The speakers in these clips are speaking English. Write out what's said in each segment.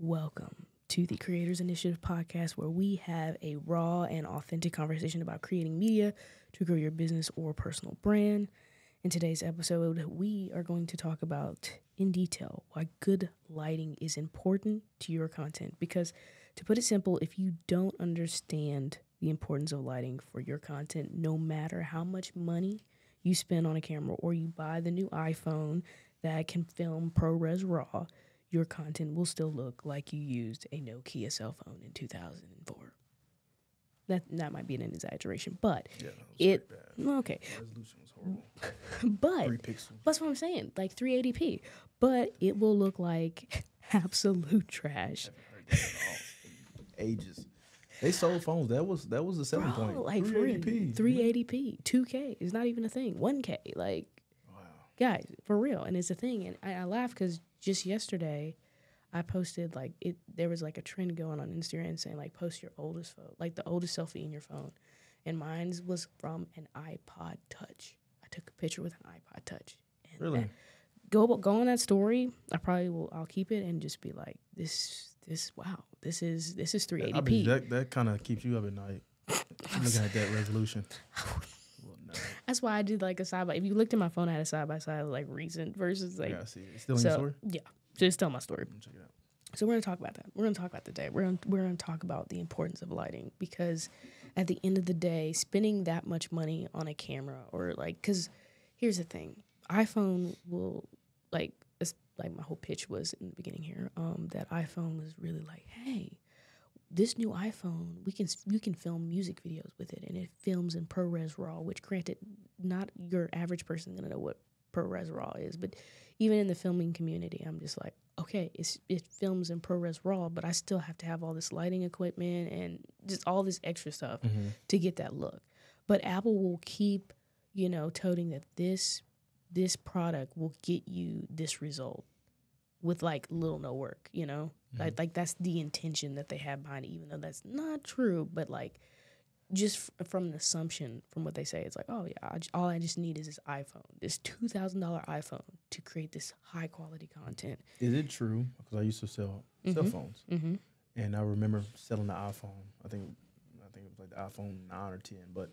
Welcome to the Creators Initiative podcast, where we have a raw and authentic conversation about creating media to grow your business or personal brand. In today's episode, we are going to talk about in detail why good lighting is important to your content. Because, to put it simple, if you don't understand the importance of lighting for your content, no matter how much money you spend on a camera or you buy the new iPhone that can film ProRes RAW, your content will still look like you used a Nokia cell phone in 2004. That that might be an exaggeration, but Yeah, it okay. The resolution was horrible. But Three pixels. that's what I'm saying, like 380p. But it will look like absolute trash. Haven't heard that in all ages. They sold phones. That was that was the selling Bro, point. like 380p. 380p, 2K is not even a thing. 1K, like Wow. guys, for real, and it's a thing. And I, I laugh because just yesterday, I posted like it. There was like a trend going on Instagram saying like post your oldest photo, like the oldest selfie in your phone, and mine was from an iPod Touch. I took a picture with an iPod Touch. And Really? that- go go on that story. I probably will. I'll keep it and just be like this. This wow. This is this is I mean, 380p. that that kind of keeps you up at night. looking at that resolution. Oh, That's why I did like a side by. If you looked at my phone, I had a side by side like recent versus like. yeah, I see. It's still in your so story. yeah, just tell my story. Check it out. So we're gonna talk about that. We're gonna talk about the day. We're gonna we're gonna talk about the importance of lighting because at the end of the day, spending that much money on a camera or like, because here's the thing, iPhone will like it's like my whole pitch was in the beginning here. Um, that iPhone was really like, hey, this new iPhone, we can you can film music videos with it, and it films in ProRes RAW. Which, granted, not your average person gonna know what ProRes RAW is, but even in the filming community, I'm just like, okay, it's it films in ProRes RAW, but I still have to have all this lighting equipment and just all this extra stuff Mm-hmm. to get that look. But Apple will keep, you know, toting that this this product will get you this result with like little no work, you know? Like like that's the intention that they have behind it even though that's not true, but like just f- from an assumption from what they say it's like, oh yeah, I j- all I just need is this iPhone, this $2000 iPhone to create this high quality content. Is it true? Because I used to sell cell Mhm. phones, Mhm. and I remember selling the iPhone. I think I think it was like the iPhone nine or ten, but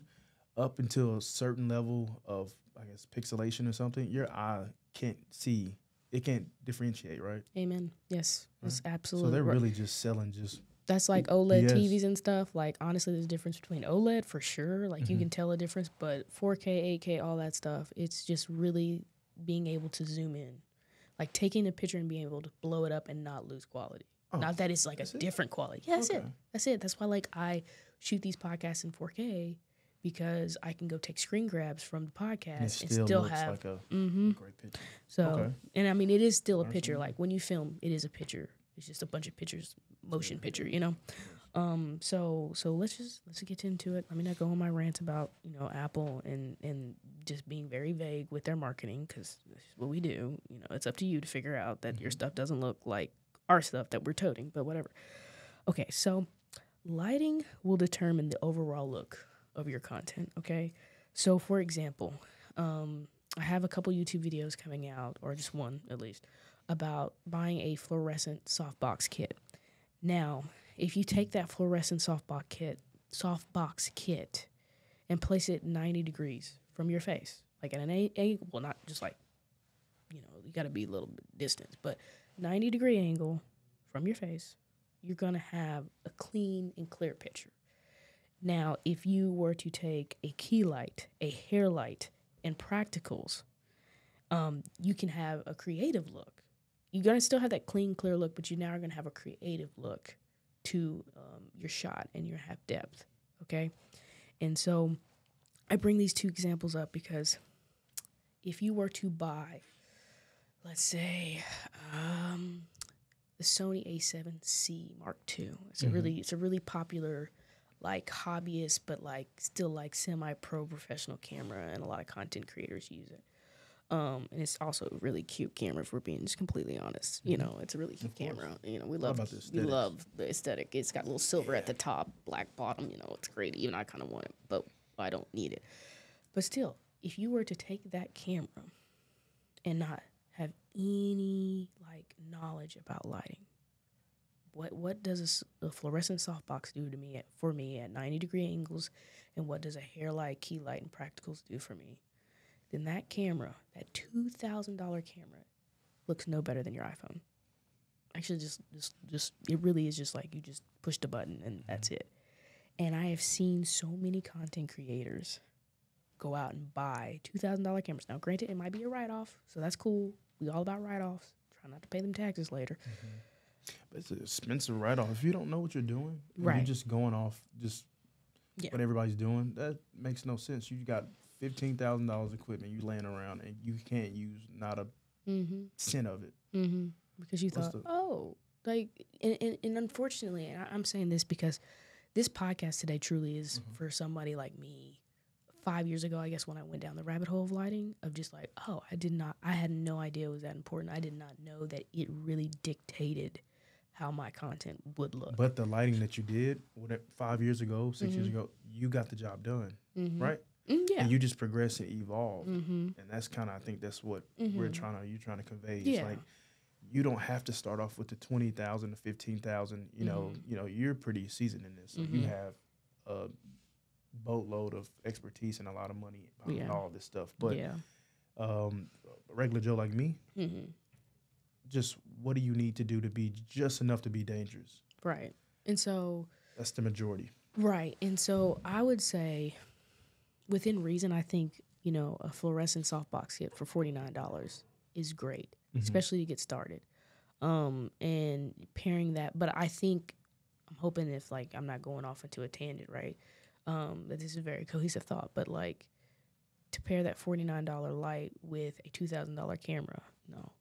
up until a certain level of I guess pixelation or something, your eye can't see. It can't differentiate, right? Amen. Yes. That's so absolutely they're right. really just selling just that's like OLED Yes. TVs and stuff. Like honestly, there's a difference between OLED for sure. Like you Mhm. can tell a difference, but 4K, 8K, all that stuff. It's just really being able to zoom in, like taking a picture and being able to blow it up and not lose quality. Oh, not that it's like a it? different quality. Yeah, that's it. That's it. That's why like I shoot these podcasts in 4K because I can go take screen grabs from the podcast and it and still, still looks have. like a mm-hmm. great picture. So, Okay. and I mean, it is still a picture. Like when you film, it is a picture. It's just a bunch of pictures, motion picture, you know. Um. So, so let's just let's get into it. I mean, I go on my rant about you know Apple and and just being very vague with their marketing because this is what we do. You know, it's up to you to figure out that your Mhm. stuff doesn't look like our stuff that we're toting, but whatever. Okay, so lighting will determine the overall look of your content. Okay, so for example, um, I have a couple YouTube videos coming out, or just one at least, about buying a fluorescent softbox kit. Now, if you take that fluorescent softbox kit, softbox kit, and place it 90 degrees from your face, like at an angle, well, not just like, you know, you got to be a little bit distance, but 90 degree angle from your face, you're gonna have a clean and clear picture. Now, if you were to take a key light, a hair light, and practicals, um, you can have a creative look. You're gonna still have that clean, clear look, but you now are gonna have a creative look to um, your shot and your have depth. Okay, and so I bring these two examples up because if you were to buy, let's say, um, the Sony A7C Mark II, it's a Mhm. really it's a really popular like hobbyist, but like still like semi pro professional camera, and a lot of content creators use it. Um, and it's also a really cute camera. If we're being just completely honest, you Mhm. know, it's a really cute camera. You know, we love the we love the aesthetic. It's got a little silver at the top, black bottom. You know, it's great. Even I kind of want it, but I don't need it. But still, if you were to take that camera and not have any like knowledge about lighting, what what does a fluorescent softbox do to me at, for me at 90 degree angles? And what does a hair light key light and practicals do for me? Then that camera that $2000 camera looks no better than your iphone. Actually just just just it really is just like you just push the button and that's it. And i have seen so many content creators go out and buy $2000 cameras. Now granted it might be a write-off so that's cool. We all about write-offs. Try not to pay them taxes later mm-hmm. But it's an expensive write off. If you don't know what you're doing, Right. You're just going off just Yeah. what everybody's doing. That makes no sense. You got fifteen thousand dollars equipment you laying around, and you can't use not a mm-hmm cent of it. Mm-hmm. Because you What's thought, the- oh, like, and, and, and unfortunately, and I, I'm saying this because this podcast today truly is Mhm. for somebody like me. Five years ago, I guess when I went down the rabbit hole of lighting, of just like, oh, I did not, I had no idea it was that important. I did not know that it really dictated how my content would look. But the lighting that you did, what five years ago, 6 years Mhm. ago, you got the job done, Mhm. right? Mm, yeah. And you just progress and evolve, mm-hmm. and that's kind of I think that's what we're Mhm. trying to you're trying to convey. It's Yeah. like you don't have to start off with the twenty thousand to fifteen thousand. You know, Mhm. you know, you're pretty seasoned in this, so you have a boatload of expertise and a lot of money behind Yeah. all this stuff. But yeah. um, a regular Joe like me, Mm-hmm. Just what do you need to do to be just enough to be dangerous? Right. And so, That's the majority. Right. And so I would say within reason, I think, you know, a fluorescent softbox kit for $49 is great, Mhm. especially to get started. Um, and pairing that, but I think I'm hoping if like I'm not going off into a tangent, right? Um, that this is a very cohesive thought, but like to pair that $49 light with a $2,000 camera, no,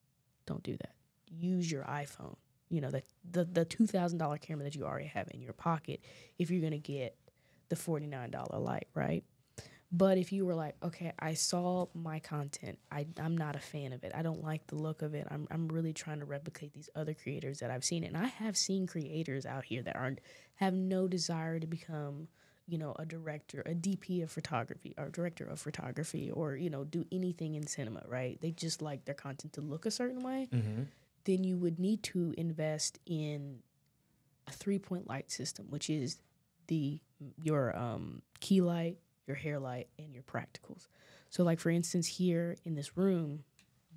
don't do that. Use your iPhone. You know, the, the, the $2,000 camera that you already have in your pocket if you're going to get the $49 light, right? But if you were like, okay, I saw my content, I, I'm not a fan of it. I don't like the look of it. I'm, I'm really trying to replicate these other creators that I've seen. And I have seen creators out here that aren't have no desire to become, you know, a director, a DP of photography or director of photography or, you know, do anything in cinema, right? They just like their content to look a certain way Mm-hmm. then you would need to invest in a three point light system, which is the your um, key light, your hair light, and your practicals. So, like for instance, here in this room,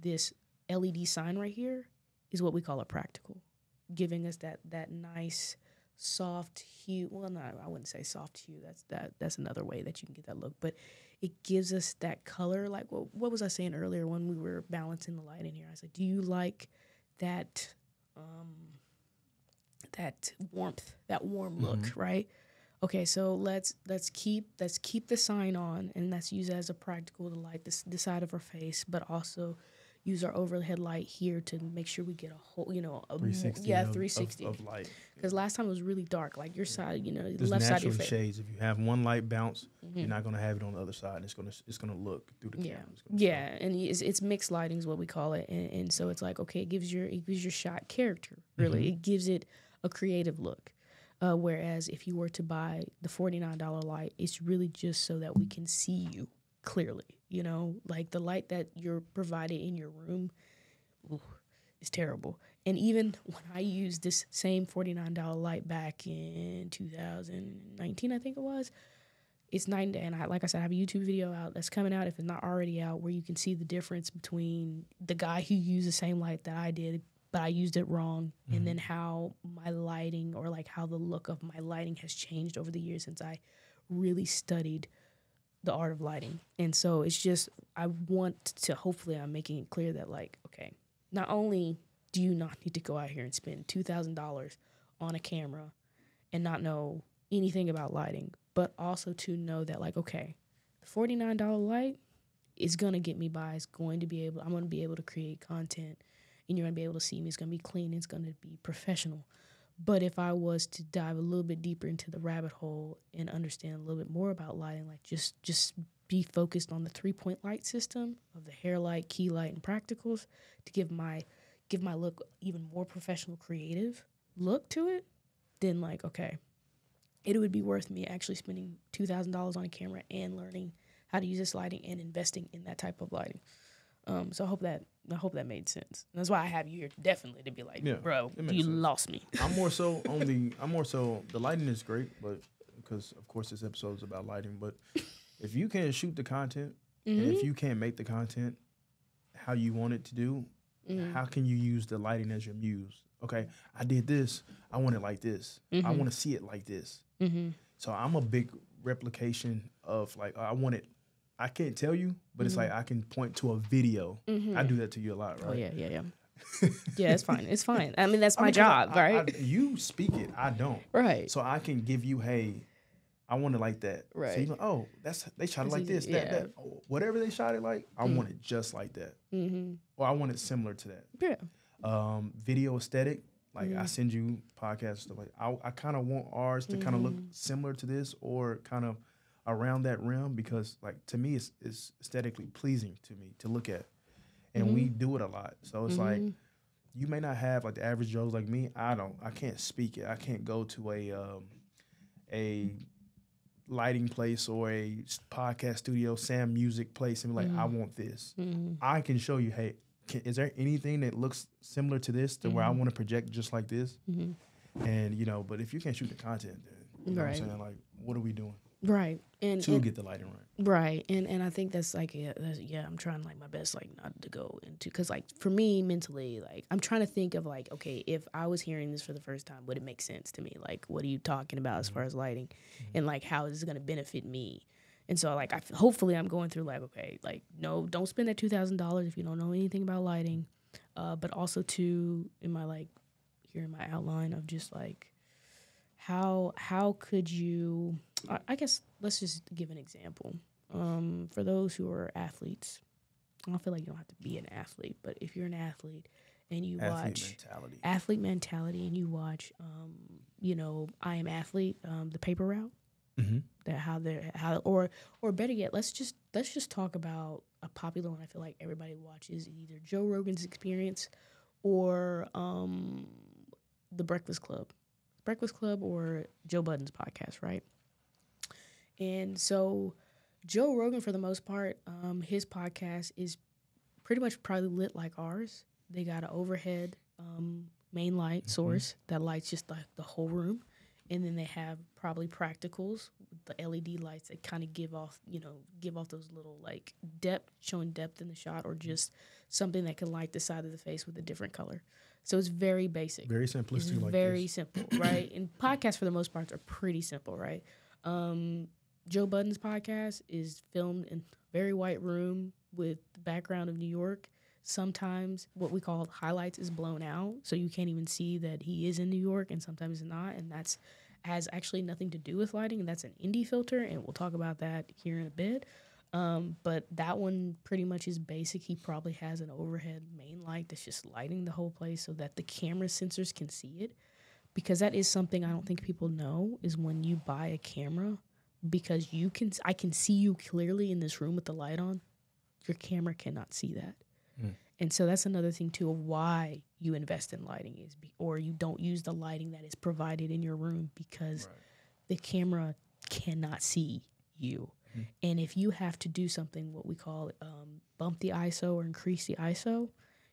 this LED sign right here is what we call a practical, giving us that that nice soft hue. Well, no, I wouldn't say soft hue. That's that that's another way that you can get that look, but it gives us that color. Like what what was I saying earlier when we were balancing the light in here? I said, do you like that um that warmth, that warm look, Mhm. right? Okay, so let's let's keep let's keep the sign on, and let's use it as a practical to light this the side of her face, but also use our overhead light here to make sure we get a whole, you know, a 360 yeah, three sixty. of, of light. Because last time it was really dark, like your side, you know, There's left side of your face. shades. If you have one light bounce, Mhm. you're not gonna have it on the other side. And It's gonna it's gonna look through the Yeah. camera. Gonna show. Yeah, and it's, it's mixed lighting is what we call it, and, and so it's like okay, it gives your it gives your shot character. Really, Mhm. it gives it a creative look. Uh, whereas if you were to buy the forty nine dollar light, it's really just so that we can see you clearly. You know, like the light that you're provided in your room ooh, is terrible. And even when I used this same forty nine dollar light back in two thousand nineteen, I think it was, it's night and day. And I, like I said, I have a YouTube video out that's coming out if it's not already out, where you can see the difference between the guy who used the same light that I did, but I used it wrong, Mhm. and then how my lighting or like how the look of my lighting has changed over the years since I really studied the art of lighting. And so it's just I want to hopefully I'm making it clear that like okay, not only do you not need to go out here and spend two thousand dollars on a camera and not know anything about lighting, but also to know that like okay, the forty nine dollar light is gonna get me by. It's going to be able. I'm gonna be able to create content, and you're gonna be able to see me. It's gonna be clean. It's gonna be professional. But if I was to dive a little bit deeper into the rabbit hole and understand a little bit more about lighting, like just just be focused on the three point light system of the hair light, key light, and practicals to give my give my look even more professional, creative look to it, then like okay, it would be worth me actually spending two thousand dollars on a camera and learning how to use this lighting and investing in that type of lighting. Um, so I hope that I hope that made sense. And that's why I have you here definitely to be like, Yeah, bro, you sense. lost me. I'm more so on the. I'm more so the lighting is great, but because of course this episode is about lighting. But if you can't shoot the content and Mhm. if you can't make the content how you want it to do, Mhm. how can you use the lighting as your muse? Okay, I did this. I want it like this. I Mhm. want to see it like this. Mm-hmm. So I'm a big replication of like I want it. I can't tell you, but it's Mhm. like I can point to a video. Mm-hmm. I do that to you a lot, right? Oh yeah, yeah, yeah. yeah, it's fine. It's fine. I mean, that's I my mean, I- job, I- right? I- you speak it, I don't. right. So I can give you, hey, I want it like that. So Right. you go, oh, that's they shot it like this. Yeah. that. Oh, Whatever they shot it like, I Mm. want it just like that. Mm-hmm. Or I want it similar to that. Yeah. Um, video aesthetic, like I Mhm. send you podcasts stuff like I, I kind of want ours to kind of look Mhm. similar to this or kind of around that realm because like to me it's, it's aesthetically pleasing to me to look at. And we Mm-hmm. do it a lot. So it's like you may not have like the average Joes like me. I don't. I can't speak it. I can't go to a um, a lighting place or a podcast studio, Sam Music place, and be like, I want this. Mm-hmm. I can show you. Hey, can, is there anything that looks similar to this to where I Mhm. want to project just like this? Mm-hmm. And you know, but if you can't shoot the content, then you know Right. what I'm saying? Like, what are we doing Right. And, to and get the lighting right? right. And and I think that's like yeah, that's, yeah. I'm trying like my best like not to go into because like for me mentally like I'm trying to think of like okay if I was hearing this for the first time would it make sense to me like what are you talking about as far as lighting and like how is this gonna benefit me. And so, like, I f- hopefully, I'm going through like, okay, like, no, don't spend that two thousand dollars if you don't know anything about lighting. Uh, but also, to in my like, here in my outline of just like, how how could you? I, I guess let's just give an example. Um, for those who are athletes, I don't feel like you don't have to be an athlete, but if you're an athlete and you Athlete watch mentality. athlete mentality and you watch, um, you know, I am athlete, um, the paper route Mm-hmm. that how they're how or or better yet let's just let's just talk about a popular one i feel like everybody watches either joe rogan's experience or um the breakfast club breakfast club or joe budden's podcast right and so joe rogan for the most part um his podcast is pretty much probably lit like ours they got an overhead um main light source that lights just like the whole room and then they have probably practicals the LED lights that kind of give off, you know, give off those little like depth, showing depth in the shot, or just something that can light the side of the face with a different color. So it's very basic. Very simplistic. like very this. simple, right? And podcasts for the most part are pretty simple, right? Um, Joe Budden's podcast is filmed in a very white room with the background of New York. Sometimes what we call highlights is blown out, so you can't even see that he is in New York, and sometimes not, and that's has actually nothing to do with lighting, and that's an ND filter, and we'll talk about that here in a bit. Um, but that one pretty much is basic. He probably has an overhead main light that's just lighting the whole place so that the camera sensors can see it. Because that is something I don't think people know is when you buy a camera, because you can I can see you clearly in this room with the light on, your camera cannot see that. Mm. And so that's another thing too of why you invest in lighting is be, or you don't use the lighting that is provided in your room because Right. the camera cannot see you. Mhm. And if you have to do something, what we call um, bump the ISO or increase the ISO,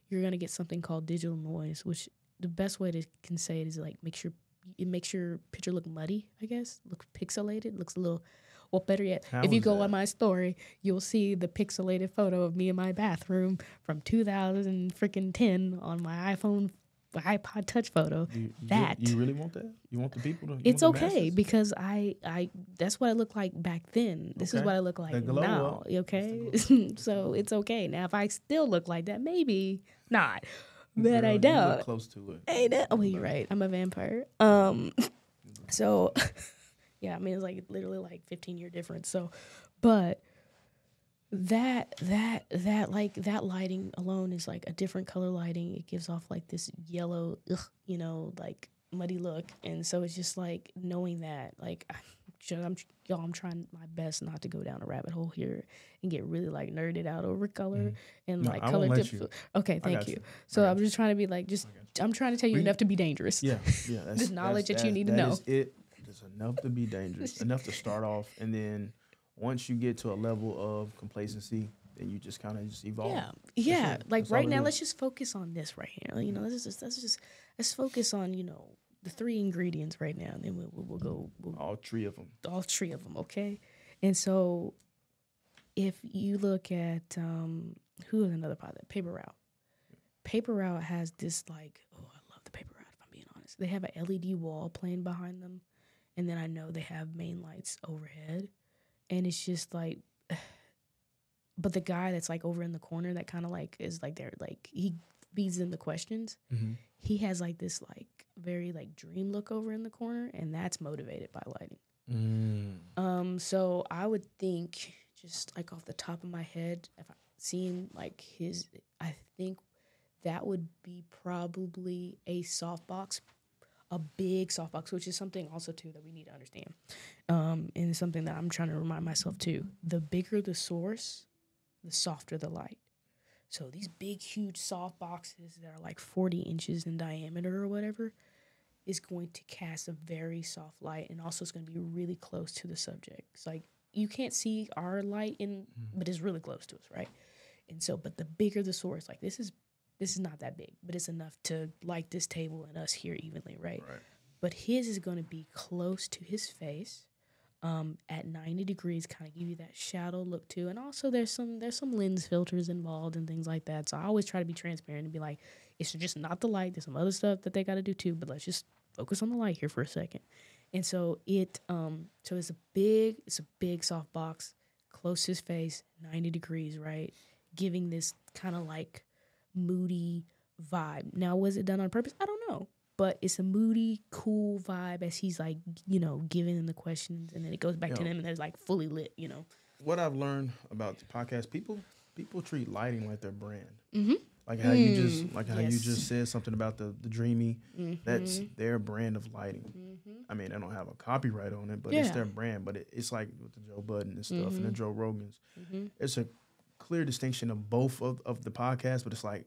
you're gonna get something called digital noise, which the best way to can say it is like make your it makes your picture look muddy. I guess look pixelated, looks a little. Well, better yet, How if you go that? on my story, you'll see the pixelated photo of me in my bathroom from 2000 freaking 10 on my iPhone iPod Touch photo. You, you, that. you really want that? You want the people to? It's okay because I I that's what I look like back then. This is what I look like now. up. Okay, so it's okay now. If I still look like that, maybe not, but Girl, I don't. close to it. Ain't it? Oh, you're right. I'm a vampire. Um, so yeah, I mean it's like literally like 15 year difference. So, but that that that like that lighting alone is like a different color lighting. It gives off like this yellow, ugh, you know, like muddy look, and so it's just like knowing that like. I'm, I'm y'all. I'm trying my best not to go down a rabbit hole here and get really like nerded out over color Mhm. and No, like I color won't let dip- you. Okay, thank you. you. So I'm got just trying to be like, just you. I'm trying to tell you We- enough to be dangerous. Yeah, yeah. That's, knowledge that's- that you need to know. is it. It's enough to be dangerous. enough to start off, and then once you get to a level of complacency, then you just kind of just evolve. Yeah, yeah. Like right now, is. let's just focus on this right here. You know, let's just let's just let's focus on you know the three ingredients right now, and then we'll, we'll, we'll go we'll, All three of them. all three of them. Okay, and so if you look at um who is another pilot, Paper Route. Paper Route has this like oh I love the Paper Route. If I'm being honest, they have an LED wall playing behind them, and then I know they have main lights overhead, and it's just like. But the guy that's like over in the corner that kind of like is like there like he feeds them the questions. Mm-hmm. He has like this like very like dream look over in the corner, and that's motivated by lighting. Mm. Um, so I would think just like off the top of my head, if I seen like his, I think that would be probably a softbox, a big softbox, which is something also too that we need to understand. Um, and something that I'm trying to remind myself too. The bigger the source, the softer the light. So these big, huge soft boxes that are like 40 inches in diameter or whatever is going to cast a very soft light and also it's going to be really close to the subject. It's like you can't see our light in mm. but it's really close to us, right? And so but the bigger the source, like this is this is not that big, but it's enough to light this table and us here evenly, right? Right. But his is going to be close to his face. Um, at 90 degrees kind of give you that shadow look too. And also there's some there's some lens filters involved and things like that. So i always try to be transparent and be like it's just not the light. There's some other stuff that they got to do too but let's just focus on the light here for a second. And so it um so it's a big it's a big soft box close to his face 90 degrees right? Giving this kind of like moody vibe. Now was it done on purpose? I don't but it's a moody cool vibe as he's like you know giving them the questions and then it goes back to them and there's like fully lit you know What I've learned about the podcast, people people treat lighting like their brand. Mhm. Like how you just Mm, like how you just said something about the the dreamy. That's Mhm. their brand of lighting. Mhm. I mean, they don't have a copyright on it, but it's their brand. But it, it's like with the Joe Budden and stuff and the Mhm. Joe Rogans. Mhm. It's a clear distinction of both of, of the podcasts, but it's like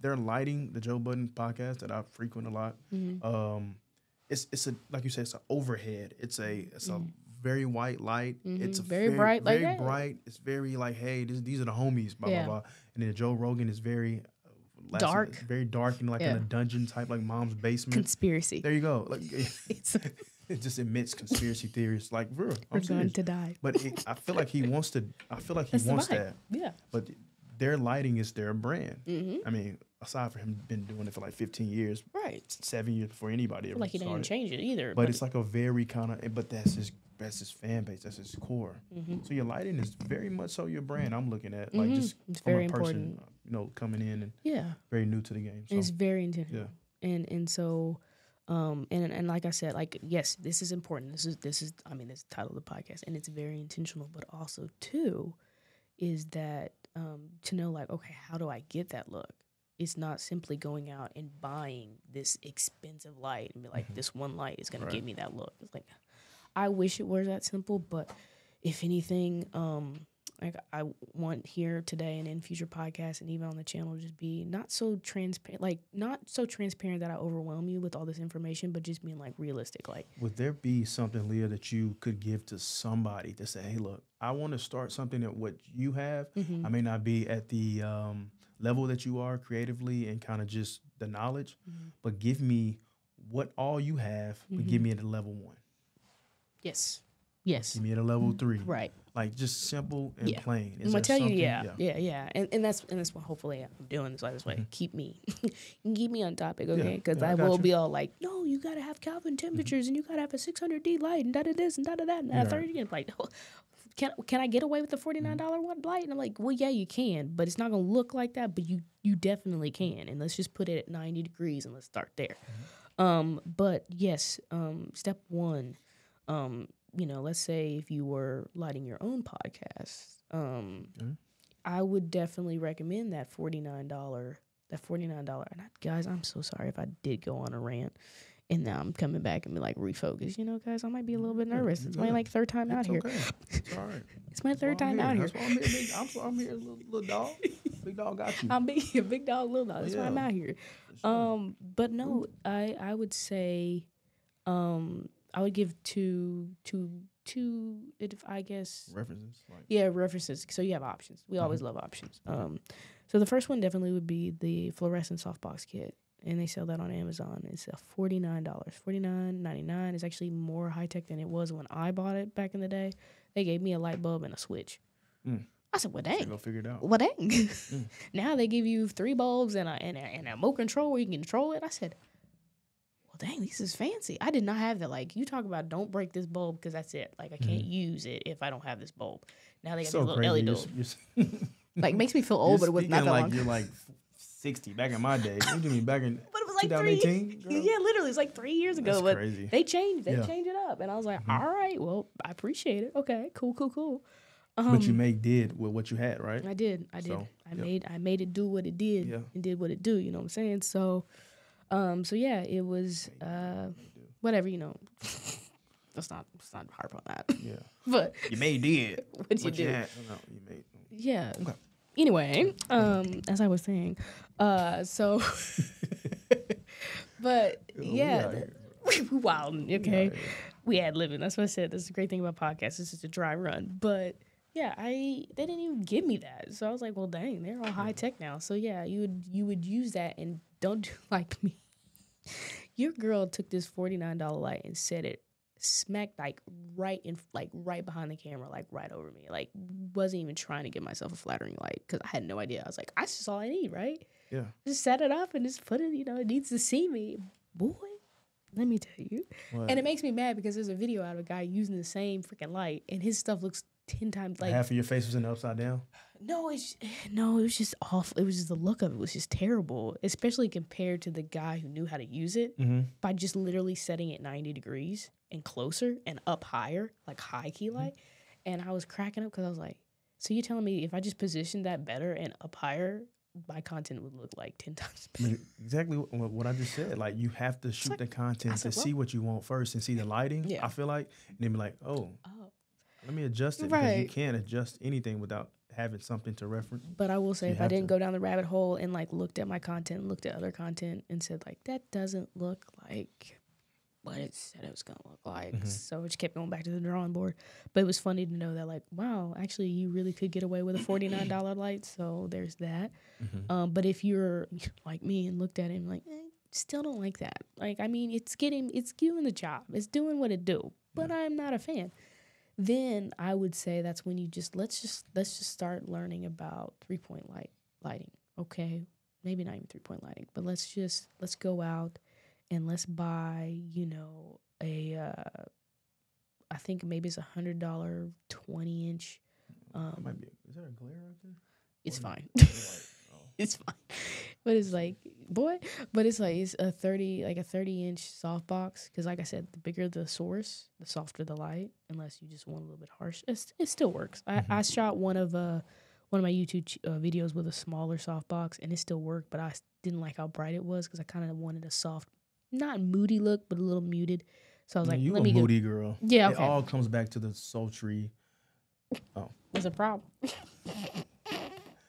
Their lighting, the Joe Budden podcast that I frequent a lot. Mhm. Um, it's it's a like you said, it's an overhead. It's a it's a very white light. It's a Mhm. Very bright, like very that. bright. It's very like, hey, this, these are the homies, blah Yeah. blah blah. And then Joe Rogan is very uh, Dark. very dark and like in a dungeon type, like mom's basement. conspiracy there you go. Like it's it just emits conspiracy theories. Like, bro, we're I'm going to die But it, I feel like he wants to. I feel like he That's wants that. yeah But their lighting is their brand. mm-hmm. I mean, aside from him been doing it for like 15 years, right seven years before anybody ever like he didn't started. change it either But it's like a very kind of. But that's his. That's his fan base. That's his core. Mhm. So your lighting is very much so your brand. I'm looking at like Mhm. just It's from very a person, important. uh, you know, coming in and yeah very new to the game. So it's very intentional Yeah, and and so um and and like i said like yes this is important this is this is i mean this is the title of the podcast and it's very intentional but also too is that um to know like okay how do i get that look it's not simply going out and buying this expensive light and be like Mhm. this one light is going Right. to give me that look it's like i wish it were that simple but if anything um like I want here today and in future podcasts and even on the channel just be not so transparent like not so transparent that I overwhelm you with all this information, but just being like realistic. Like would there be something, Leah, that you could give to somebody to say, "Hey, look, I want to start something at what you have. mhm, I may not be at the um, level that you are creatively and kind of just the knowledge, Mhm. but give me what all you have, but give Mhm. me at a level one. yes. Yes. Give me at a level three. Right. Like just simple and Yeah. plain. I'm gonna tell you, something- yeah, yeah, yeah, and and that's and that's what hopefully I'm doing this this way. Mhm. Keep me, keep me on topic, okay? Because yeah, I I, will you. Mm-hmm. be all like, no, you gotta have Kelvin temperatures, and you gotta have a 600 D light, and da da this and da da that, and da Yeah. 30. And like, can can I get away with the 49 dollar one light? And I'm like, well, yeah, you can, but it's not gonna look like that, but you you definitely can. And let's just put it at 90 degrees, and let's start there. Mm-hmm. Um, but yes, um, step one, um, you know, let's say if you were lighting your own podcast, um, Mhm. I would definitely recommend that forty nine dollar, that forty nine dollar. And I, guys, I'm so sorry if I did go on a rant, and now I'm coming back and be like refocus. You know, guys, I might be a little bit nervous. you It's my like third time out here. It's all right. It's my That's third I'm time out here. That's I'm here. Big, I'm, I'm here, little, little dog. Big dog got you. I'm big, a big dog, little dog. That's why I'm out here. Sure. Um, but no, I I would say, um, I would give two two to. I guess References like yeah, references. So you have options. We always love options. Um, so the first one definitely would be the fluorescent softbox kit, and they sell that on Amazon. It's a forty nine dollars, forty nine ninety nine. It's actually more high tech than it was when I bought it back in the day. They gave me a light bulb and a switch. Mm. I said, "Well, dang, go figure it out. well, dang." now they give you three bulbs and a and a, and a remote control where you can control it. I said, "Well, dang, this is fancy." I did not have that. Like you talk about, don't break this bulb because that's it. Like I can't use it if I don't have this bulb. Now they got So these little crazy. LED You're, bulbs. you're, Like makes me feel old, but it was not that like long. you're like sixty. Back in my day, you do me back in But it was like three. 2018. girl? Yeah, literally, it's like three years ago. That's but crazy. they changed. They Yeah. changed it up, and I was like, Mhm. "All right, well, I appreciate it. Okay, cool, cool, cool." Um, but you made did with what you had, right? I did. I did. So, I yep. made I made it do what it did Yeah. and did what it do, you know what I'm saying? So um so yeah, it was uh whatever, you know. let's not let's not harp on that. Yeah. but You made did. what you What you had. No, you made. Yeah. Okay. Anyway, um as I was saying, uh so but we yeah. We out okay. we had living. That's what I said. That's the great thing about podcasts. This is a dry run. But yeah, I they didn't even give me that. So I was like, well, dang, they're all high tech now. So yeah, you would you would use that and don't do like me. Your girl took this forty nine dollar light and set it smack like right in like right behind the camera, like right over me. Like wasn't even trying to give myself a flattering light because I had no idea. I was like, that's just all I need, right? Yeah. Just set it up and just put it. You know, it needs to see me, boy. Let me tell you. What? And it makes me mad because there's a video out of a guy using the same freaking light, and his stuff looks ten times like. half of your face was in the upside down. No, it's no, it was just awful. It was just the look of it was just terrible, especially compared to the guy who knew how to use it Mm-hmm. by just literally setting it ninety degrees and closer and up higher, like high key mm-hmm. light. And I was cracking up because I was like, "So you telling me if I just positioned that better and up higher, my content would look like ten times I better?" exactly what, what I just said. Like you have to shoot like- the content said, to well- see what you want first and see the lighting. Yeah. I feel like, and then be like, oh, Oh, let me adjust it because you can't adjust anything without having something to reference. But I will say, You if I didn't to. go down the rabbit hole and like looked at my content, looked at other content, and said like that doesn't look like what it said it was gonna look like, Mhm. so it just kept going back to the drawing board. But it was funny to know that like, wow, actually, you really could get away with a forty nine dollar light. So there's that. Mhm. Um, but if you're like me and looked at it and like, eh, still don't like that. Like, I mean, it's getting, it's doing the job, it's doing what it do, but I'm not a fan. Then I would say that's when you just let's just let's just start learning about three point light lighting. Okay, maybe not even three point lighting, but let's just let's go out and let's buy you know a uh, I think maybe it's a hundred dollar twenty inch. That Um, might be. Is there a glare right there? it's Or- fine. like- oh. it's fine. But it's like, boy, but it's like it's a thirty, like a thirty inch softbox. Because like I said, the bigger the source, the softer the light. Unless you just want a little bit harsh, it's, it still works. I, I shot one of uh one of my YouTube ch- uh, videos with a smaller softbox, and it still worked. But I didn't like how bright it was because I kind of wanted a soft, not moody look, but a little muted. So I was like, you let a me get. moody girl. Yeah, It all comes back to the sultry. Oh, What's a problem?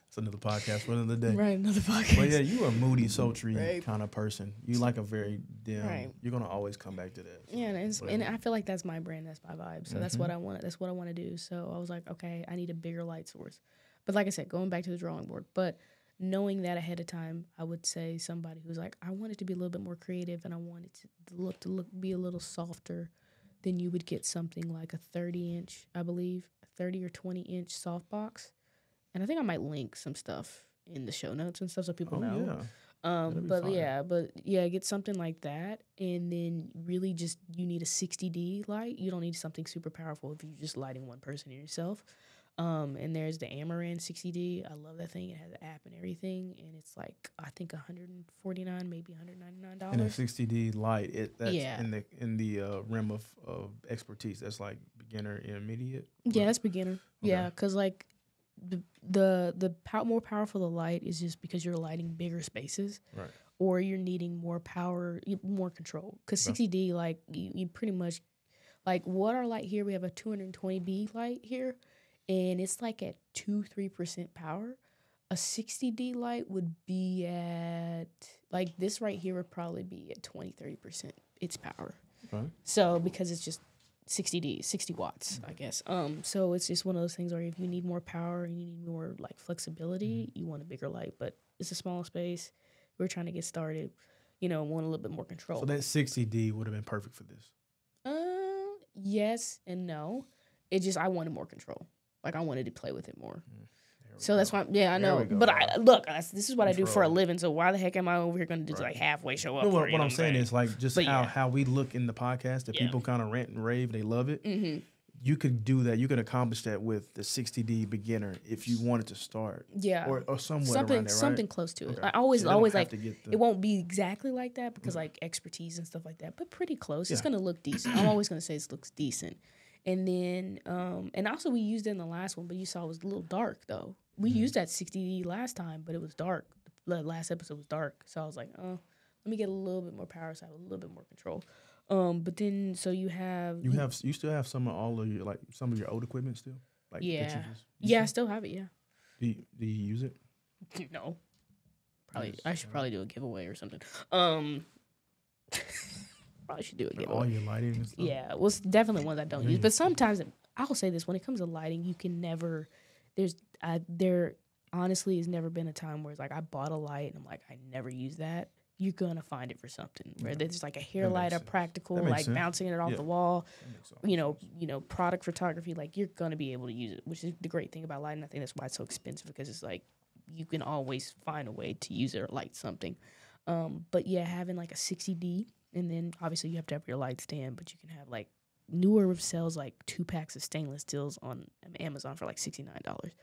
It's another podcast for another day. Right, another podcast. But yeah, you are a moody, sultry Right. kind of person. You like a very dim. Right. You're gonna always come back to that. so Yeah, and, it's, and. I feel like that's my brand, that's my vibe. So that's what mm-hmm. I want. That's what I want to do. So I was like, okay, I need a bigger light source. But like I said, going back to the drawing board, but knowing that ahead of time, I would say somebody who's like, I want it to be a little bit more creative, and I want it to look to look be a little softer. Then you would get something like a 30 inch, I believe, 30 or 20 inch softbox. And I think I might link some stuff in the show notes and stuff so people Oh know. yeah. Um, but fine. yeah, but yeah, get something like that, and then really just you need a 60D light. You don't need something super powerful if you're just lighting one person and yourself. Um, and there's the Amaran 60D. I love that thing. It has an app and everything, and it's like I think 149, maybe 199 dollars. And a 60D light, it that's Yeah. in the in the uh, realm of, of expertise. That's like beginner, intermediate. Yeah, that's beginner. Okay. Yeah, because like the the the pow- more powerful the light is just because you're lighting bigger spaces. Right. or you're needing more power, more control. Because 60D, like you, you pretty much, like what our light here, we have a 220B light here, and it's like at two three percent power. A 60D light would be at like this right here would probably be at 20 30 percent its power. Okay. So because it's just 60D, 60 watts, I guess. Um, so it's just one of those things where if you need more power and you need more like flexibility, you want a bigger light, but it's a small space. We're trying to get started, you know, want a little bit more control. So that 60D would have been perfect for this. uh, yes and no. It just I wanted more control. Like I wanted to play with it more. We So that's why, yeah, I know. go, But I look, I, this is what I do for a living. So why the heck am I over here going to just Right. like halfway show up? No, for what, it, you what I'm saying saying? is like just But how yeah. how we look in the podcast that Yeah. people kind of rant and rave, they love it. Mhm. You could do that. You could accomplish that with the 60D beginner if you wanted to start, yeah, or or somewhere something around there, right? something close to it. Okay. I always So always like the- it won't be exactly like that because Mhm. like expertise and stuff like that, but pretty close. It's gonna look decent. I'm always gonna say it looks decent. And then um and also we used it in the last one, but you saw it was a little dark though. We Mhm. used that 60D last time, but it was dark. The last episode was dark, so I was like, oh, let me get a little bit more power, so I have a little bit more control. Um, but then so you have You have you still have some of all of your like some of your old equipment still, like that you Yeah. just- you yeah, I still- have it. Yeah, Do you, do you use it? no, probably. I should probably do a giveaway or something. Um, probably should do a giveaway. all your lighting and stuff. Yeah, well, it's definitely ones I don't use. Mm. But sometimes I'll say this: when it comes to lighting, you can never. There's I there honestly has never been a time where it's like I bought a light and I'm like I never use that. You're gonna find it for something. Where Yeah. there's like a hair light sense. practical, like sense. bouncing it off Yeah. the wall. That makes all You know, you know, product photography. Like you're gonna be able to use it, which is the great thing about lighting. I think that's why it's so expensive because it's like you can always find a way to use it or light something. Um, but yeah, having like a 60D, and then obviously you have to have your light stand, but you can have like Neewer sells like two packs of stainless steels on Amazon for like sixty nine dollars,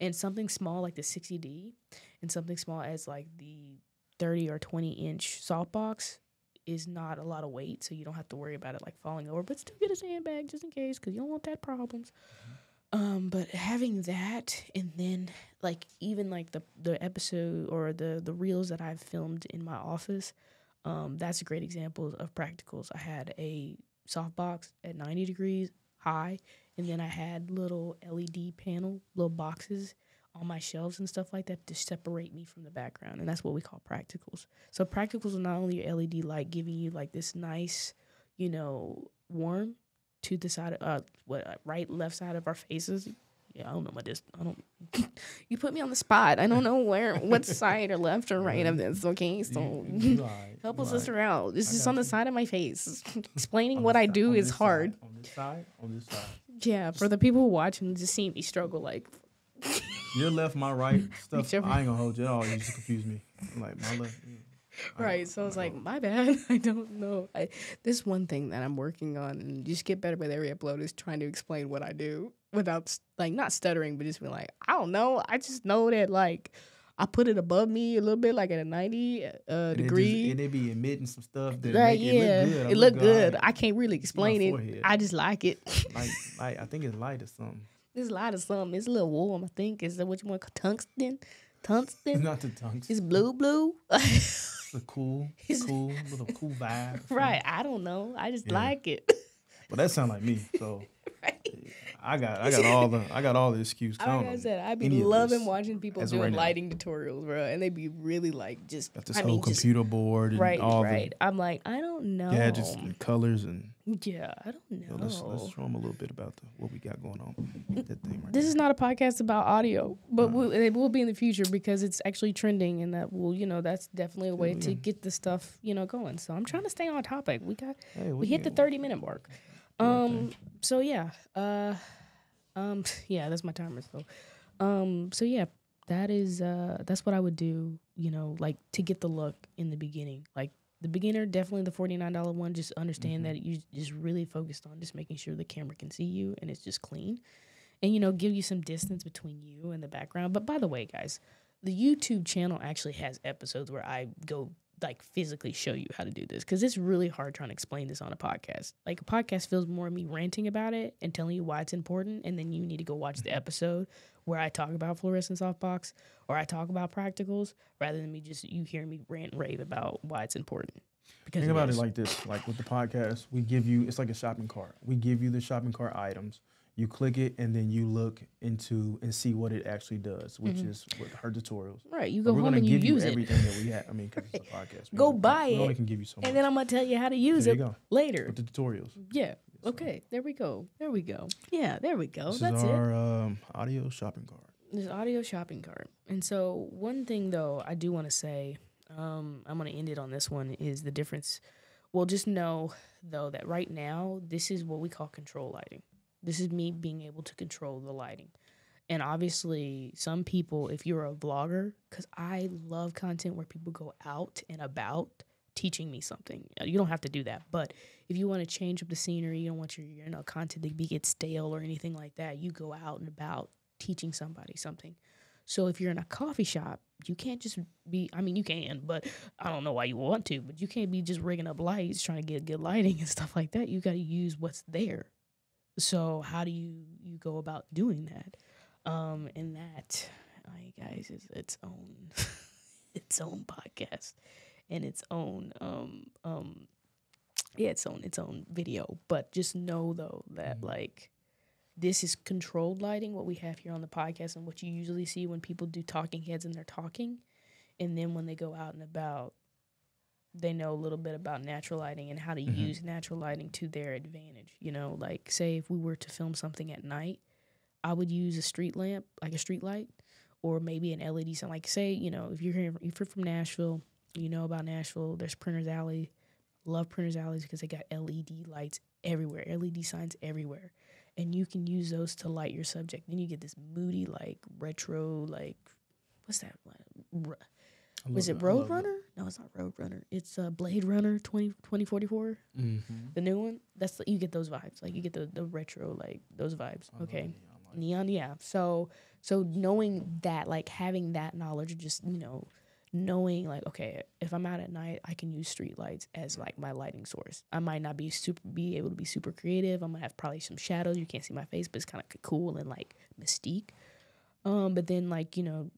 and something small like the 60D, and something small as like the thirty or twenty inch softbox is not a lot of weight, so you don't have to worry about it like falling over, but still get a sandbag just in case because you don't want that problems. Um, but having that and then like even like the the episode or the the reels that I've filmed in my office, um, that's a great example of practicals. I had a softbox at 90 degrees high, and then I had little LED panel, little boxes on my shelves and stuff like that to separate me from the background, and that's what we call practicals. So practicals are not only your LED light giving you like this nice, you know, warm to the side of uh what uh, right left side of our faces. Yeah, I don't know my dis. I don't. you put me on the spot. I don't know where, what side or left or right of this. Okay, so You- you help us lied. sister out. This is on the side of my face. Explaining what I do is hard. Side, on this side, on this side. Yeah, for the people who watch and just see me struggle, like Your left, my right stuff. I ain't gonna hold you at all. You just confuse me. I'm like my left. I right. So I was like, my bad. I don't know. I this one thing that I'm working on and just get better with every upload is trying to explain what I do without like not stuttering, but just being like, I don't know. I just know that like I put it above me a little bit, like at a ninety uh, and it just- and they be emitting some stuff that right, make it yeah, look good. I it look good. I can't really explain it. I just like it. like, like I think it's light or something. It's a lot of something. It's a little warm. I think is that what you want? Tungsten, Tungsten? It's not the tungsten. It's blue, blue. A cool, cool little cool vibe. right. I don't know. I just Yeah. like it. But that sound like me. So right. I got I got all the I got all the excuse. Like I said, I be loving watching people doing right now. lighting tutorials, bro, and they be really like just Got this I whole mean, computer board and right, all right. I'm like, I don't know. gadgets and colors and Yeah, I don't know. know, let's let's show them a little bit about the, what we got going on. That thing right this is not a podcast about audio, but Uh-huh. we'll, it will be in the future because it's actually trending, and that will, you know, that's definitely a way to get the stuff, you know, going. So I'm trying to stay on topic. We got Hey, we hit the 30 minute mark. Um. So yeah. Uh. Um. Yeah. That's my timer. So. Um. So yeah. That is. Uh. That's what I would do. You know, like to get the look in the beginning. Like the beginner, definitely the forty nine dollar one. Just understand Mhm. that you just really focused on just making sure the camera can see you and it's just clean, and you know, give you some distance between you and the background. But by the way, guys, the YouTube channel actually has episodes where I go like physically show you how to do this because it's really hard trying to explain this on a podcast. Like a podcast feels more me ranting about it and telling you why it's important, and then you need to go watch the mm-hmm. episode where I talk about fluorescent softbox or I talk about practicals rather than me just you hear me rant and rave about why it's important. Because Think about it like this: like with the podcast, we give you it's like a shopping cart. We give you the shopping cart items. You click it, and then you look into and see what it actually does, which Mhm. is what her tutorials. right, you go we're home and you give you use it, everything that we have. I mean, because it's a podcast. We Go buy we only it, can give you so much. and then I'm gonna tell you how to use there it later. with the tutorials. Yeah, So Okay, there we go. There we go. Yeah, there we go. This That's is it. our um, audio shopping cart. This audio shopping cart. And so one thing though I do want to say, um, I'm gonna end it on this one is the difference. Well, just know though that right now this is what we call control lighting. This is me being able to control the lighting. And obviously, some people, if you're a vlogger, because I love content where people go out and about teaching me something. Uh, You don't have to do that, but if you want to change up the scenery, you don't want your you know content to be get stale or anything like that. You go out and about teaching somebody something. So if you're in a coffee shop, you can't just be. I mean, you can, but I don't know why you want to. But you can't be just rigging up lights trying to get good lighting and stuff like that. You got to use what's there. So how do you you go about doing that? Um, and that, I guys, is its own its own podcast and its own um um yeah its own its own video. But just know though that Mhm. like this is controlled lighting what we have here on the podcast and what you usually see when people do talking heads and they're talking and then when they go out and about they know a little bit about natural lighting and how to Mhm. use natural lighting to their advantage you know like say if we were to film something at night i would use a street lamp like a street light or maybe an led sign like say you know if you're here if you're from nashville you know about nashville there's printers alley love printers alleys because they got led lights everywhere led signs everywhere and you can use those to light your subject. Then you get this moody, like retro, like what's that? Was it love I love No, it's not Roadrunner. It's uh, Blade Runner 20, 2044, Mhm. the new one. That's the, you get those vibes. Like you get the the retro, like those vibes. I Okay, neon lights. neon, yeah. So so knowing that, like having that knowledge, just you know, knowing like okay, if I'm out at night, I can use street lights as like my lighting source. I might not be super be able to be super creative. I'm gonna have probably some shadows. You can't see my face, but it's kind of cool and like mystique. Um, but then like you know,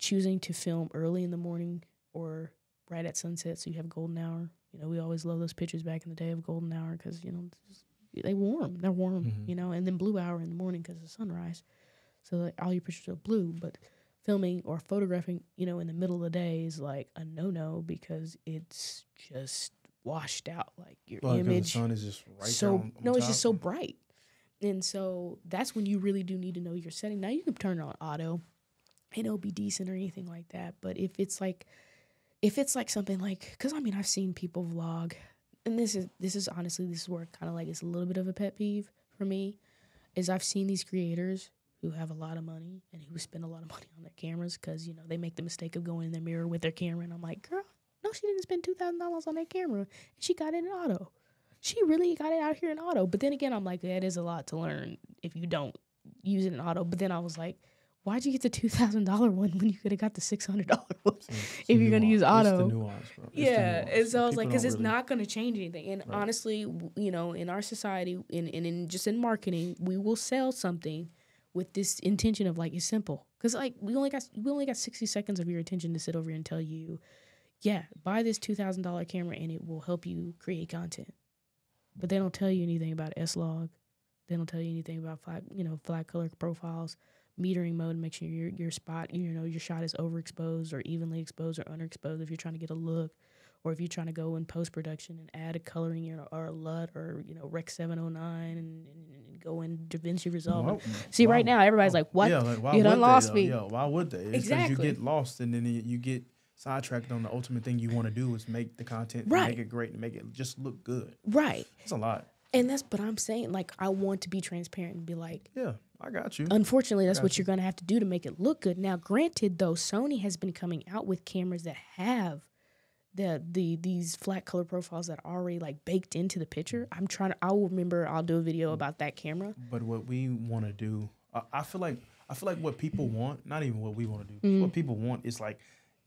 choosing to film early in the morning or right at sunset, so you have golden hour. You know, we always love those pictures back in the day of golden hour because you know just- they warm, they're warm. Mhm. You know, and then blue hour in the morning because of sunrise. So like, all your pictures are blue, but filming or photographing, you know, in the middle of the day is like a no no because it's just washed out. Like your Well, 'cause the image sun is just right so no, it's just so bright, and so that's when you really do need to know your setting. Now you can turn on auto, and it'll be decent or anything like that. But if it's like, if it's like something like, because I mean I've seen people vlog, and this is this is honestly this is where kind of like it's a little bit of a pet peeve for me, is I've seen these creators who have a lot of money and who spend a lot of money on their cameras because you know they make the mistake of going in their mirror with their camera, and I'm like, girl, no, she didn't spend two thousand dollars on that camera, and she got it in auto she really got it out here in auto. But then again, I'm like, that is a lot to learn if you don't use it in auto. But then I was like, why'd you get the two thousand dollar one when you could have got the six hundred dollar one? It's- it's if you're gonna nuance. use It's auto. the nuance, bro. It's the Yeah, nuance. and so I was like, because don't it's really- not going to change anything. And Right. honestly, you know, in our society, in, in in just in marketing, we will sell something with this intention of like it's simple. Because like we only got we only got sixty seconds of your attention to sit over here and tell you, yeah, buy this two thousand dollar camera and it will help you create content. But they don't tell you anything about S log. They don't tell you anything about flat, you know, flat color profiles, metering mode, make sure your your spot, you know, your shot is overexposed or evenly exposed or underexposed if you're trying to get a look, or if you're trying to go in post production and add a coloring or, or a LUT or you know Rec 709 and, and, and go in DaVinci Resolve. Why- See, why- right now everybody's like, "What? Yeah, like, You done would they, lost me. Yeah, why would they? It's 'cause Exactly. you get lost and then you you get sidetracked on the ultimate thing you want to do is make the content, Right. make it great, and make it just look good. Right?" It's a lot. And that's but I'm saying like I want to be transparent and be like, Yeah, I got you. Unfortunately, that's what Gotcha. you're going to have to do to make it look good. Now, granted, though, Sony has been coming out with cameras that have the the these flat color profiles that are already like baked into the picture. I'm trying to. I'll remember. I'll do a video about that camera. But what we want to do, I, I feel like I feel like what people want, not even what we want to do. Mhm. What people want is like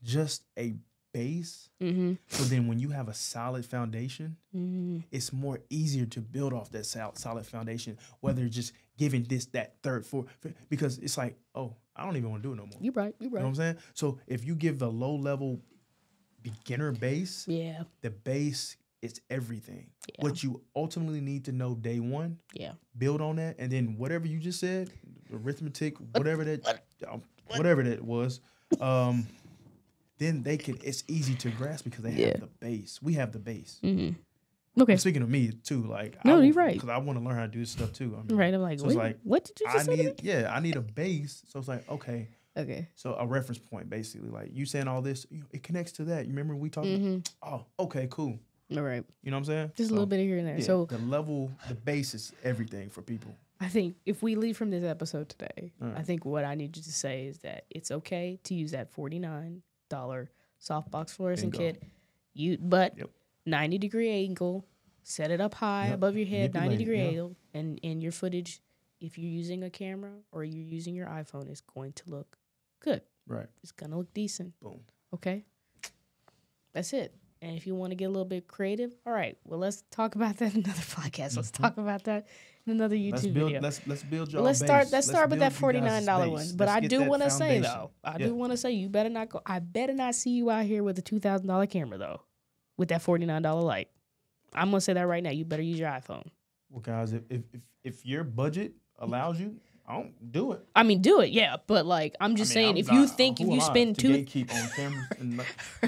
just a base. Mm-hmm. So then, when you have a solid foundation, mm-hmm. it's more easier to build off that sol- solid foundation. Whether just giving this, that, third, fourth, because it's like, oh, I don't even want to do it no more. You right. You You know what. I'm saying? So if you give the low level beginner base, Yeah. the base is everything. Yeah. What you ultimately need to know day one, Yeah. build on that, and then whatever you just said, arithmetic, whatever that, um, whatever that was, um, then they can. It's easy to grasp because they Yeah. have the base. We have the base. Mm-hmm. Okay. Speaking of me too, like No, I, you're right. because I want to learn how to do this stuff too. I mean, Right. I'm like, So wait, like, what did you just I say? need, yeah, I need a base. So it's like, okay. Okay. so a reference point basically. Like you saying all this, it connects to that. You remember we talked? Mm-hmm. Oh, okay, cool. All right. You know what I'm saying? Just a little bit of here and there. yeah, So the level, the base is everything for people. I think if we leave from this episode today, I think what I need you to say is that it's okay to use that forty nine dollar softbox fluorescent kit. You but Yep. ninety degree angle, set it up high Yep. above your head, ninety it, degree yeah. angle, and and your footage, if you're using a camera or you're using your iPhone, is going to look good. Right. It's gonna look decent. Boom. Okay. That's it. And if you want to get a little bit creative, all right. Well, let's talk about that in another podcast. Let's Mhm. talk about that in another YouTube Let's build. video. Let's let's build your. Let's start. Base. Let's start with that forty nine dollar base. one. But Let's I do want to say though, I Yeah. do want to say you better not go. I better not see you out here with a two thousand dollar camera though, with that forty nine dollar light. I'm gonna say that right now. You better use your iPhone. Well, guys, if if if, if your budget allows you, I don't do it. I mean, do it, yeah. But like, I'm just I mean, saying, I'm if you think if you spend two, gatekeep on cameras, and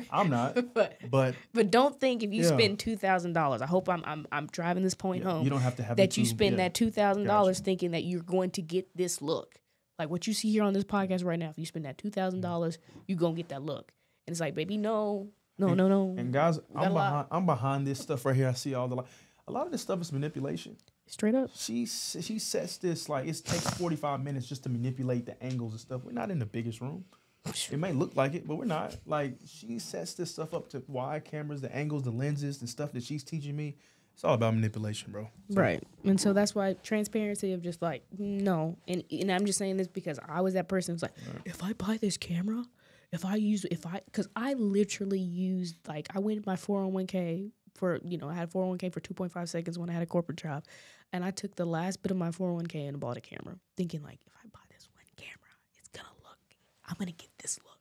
I'm not. but But but don't think if you Yeah. spend two thousand dollars. I hope I'm I'm I'm driving this point yeah, home. you don't have to have that you two- spend yeah. that two thousand dollars thinking that you're going to get this look. Like what you see here on this podcast right now, if you spend that two thousand mm. dollars, you're gonna get that look. And it's like, baby, no, no, no, no. And guys, I'm behind. I'm behind this stuff right here. I see all the. li- A lot of this stuff is manipulation. Straight up. She she sets this like it takes 45 minutes just to manipulate the angles and stuff. We're not in the biggest room. It may look like it, but we're not. Like she sets this stuff up to wide cameras, the angles, the lenses, and stuff that she's teaching me. It's all about manipulation, bro. So, Right. And so that's why transparency of just like, no. And and I'm just saying this because I was that person who's like, if I buy this camera, if I use if I cuz I literally used like I went my 401k for, you know, I had 401k for 2.5 seconds when I had a corporate job. And I took the last bit of my 401k and bought a camera, thinking like if I buy this one camera, it's to look I'm going to get this look.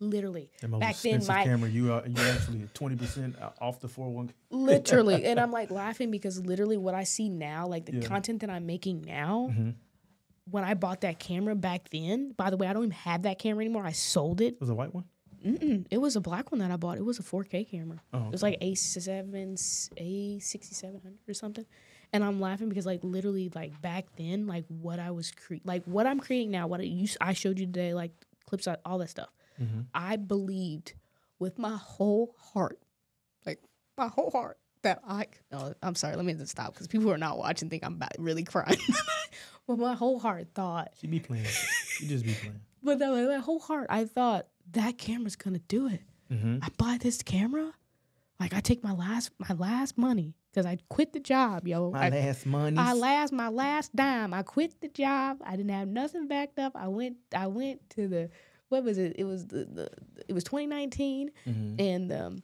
Literally. The most Back then, my- camera, you are you actually 20 percent off the 401k. literally and i'm like laughing because literally what i see now like the Yeah. content that i'm making now Mhm. when i bought that camera back then by the way i don't even have that camera anymore i sold it it Was a white one? Mm-mm, it was a black one that i bought it was a 4k camera Oh, it was like a7 a6700 or something and i'm laughing because like literally like back then like what i was cre- like what i'm creating now what i used i showed you today like clips all that stuff Mhm. I believed with my whole heart, like my whole heart, that I. No, I'm sorry. Let me just stop because people who are not watching think I'm really crying. but my whole heart thought, she'd be playing. She'd just be playing. But that, my whole heart, I thought that camera's gonna do it. Mm-hmm. I buy this camera, like I take my last my last money because I quit the job, yo. My I, last money. I last my last dime. I quit the job. I didn't have nothing backed up. I went I went to the what was it? It was the, the it was 2019 Mhm. and um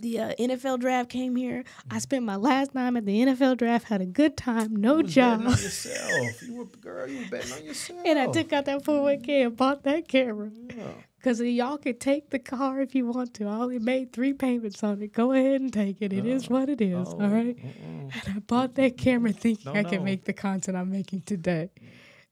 the uh, NFL draft came here. I spent my last time at the NFL draft, had a good time, no You was betting job. on yourself. You were girl. You were betting on yourself. And I took out that 401k and bought that camera. Yeah. Because y'all could take the car if you want to. I only made three payments on it. Go ahead and take it. It is Oh. what it is. Oh, all right. And I bought that camera thinking No, I no. make the content I'm making today.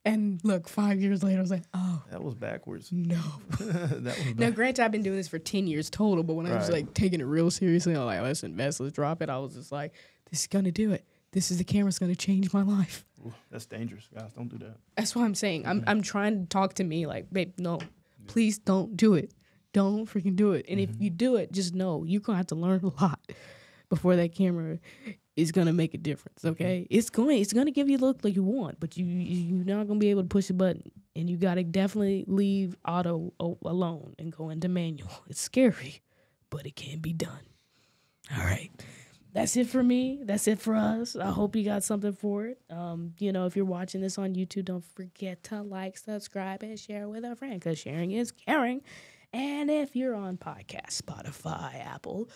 And look, five years later, I was like, oh, That was backwards. no. that was Now, granted, I've been doing this for 10 years total, but when I was Right. like taking it real seriously, I'm like, let's invest, let's drop it. I was just like, this is going to do it. This is the camera's going to change my life. Ooh, that's dangerous, guys. Don't do that. That's what I'm saying. I'm. I'm trying to talk to me like, babe, no, please don't do it. Don't freaking do it. And Mm-hmm. if you do it, just know you're going to have to learn a lot before that camera is going to make a difference. Mm-hmm. Okay. It's going, it's going to give you look like you want, but you, you- you're not going to be able to push a button. And you got to definitely leave auto o- alone and go into manual. It's scary, but it can be done. All right. That's it for me. That's it for us. I hope you got something for it. Um, you know, if you're watching this on YouTube, don't forget to like, subscribe, and share with a friend because sharing is caring. And if you're on podcast, Spotify, Apple,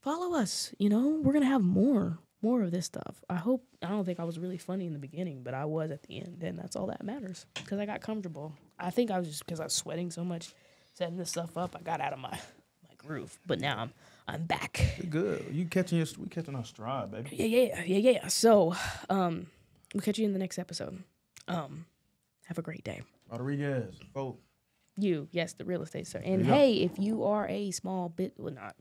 follow us. You know, we're gonna have more, more of this stuff. I hope. I don't think I was really funny in the beginning, but I was at the end, and that's all that matters because I got comfortable. I think I was just because I was sweating so much, setting this stuff up. I got out of my my groove, but now I'm I'm back. You're good. You catching your we catching our stride, baby. Yeah, yeah, yeah, yeah. So, um, we'll catch you in the next episode. Um, have a great day. Rodriguez. Oh, You, yes, the real estate sir. And you hey, if you are a small bit, well, not,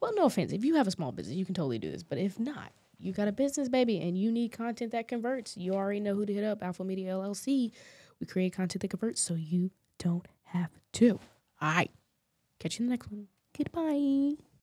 well, no offense. If you have a small business, you can totally do this. But if not, you got a business, baby, and you need content that converts, you already know who to hit up. Alpha Media LLC. We create content that converts, so you don't have to. All right. Catch you in the next one. Goodbye.